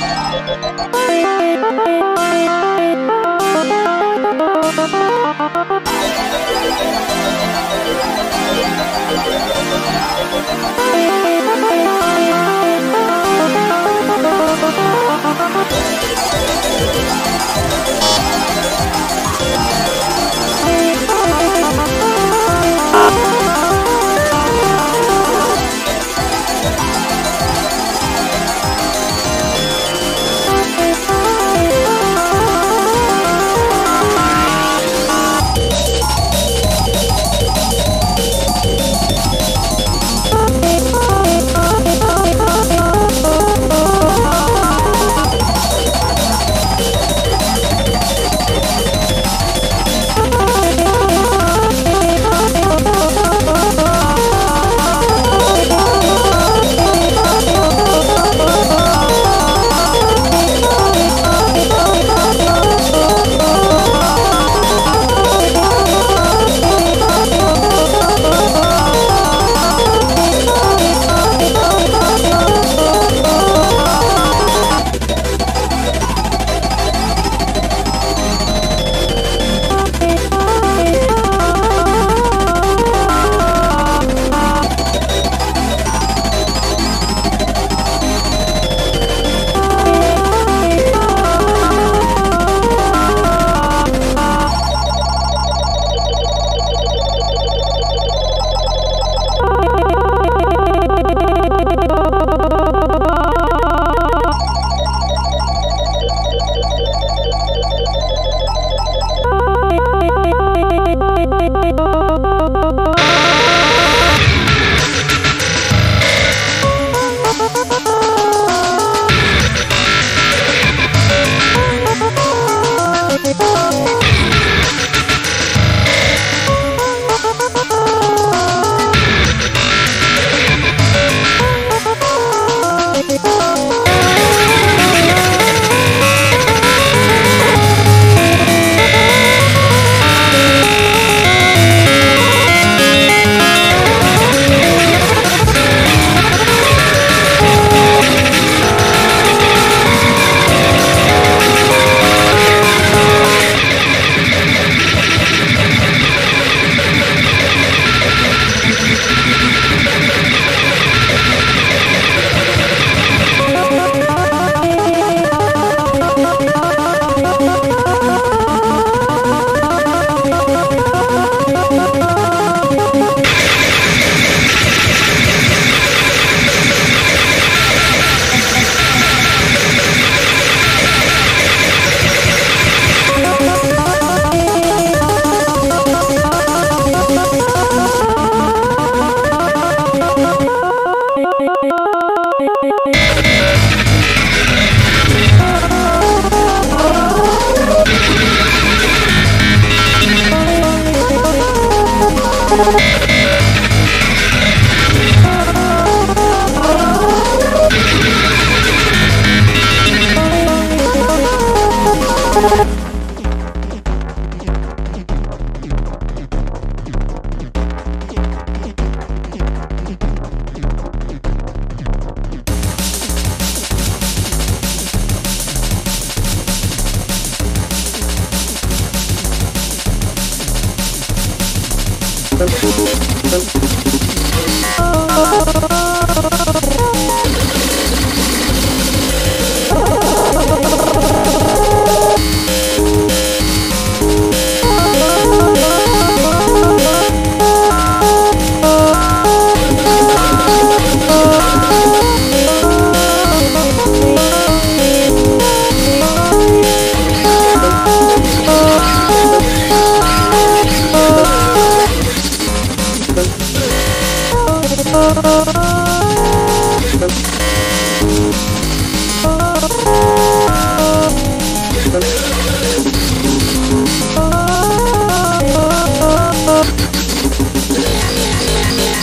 We'll be right.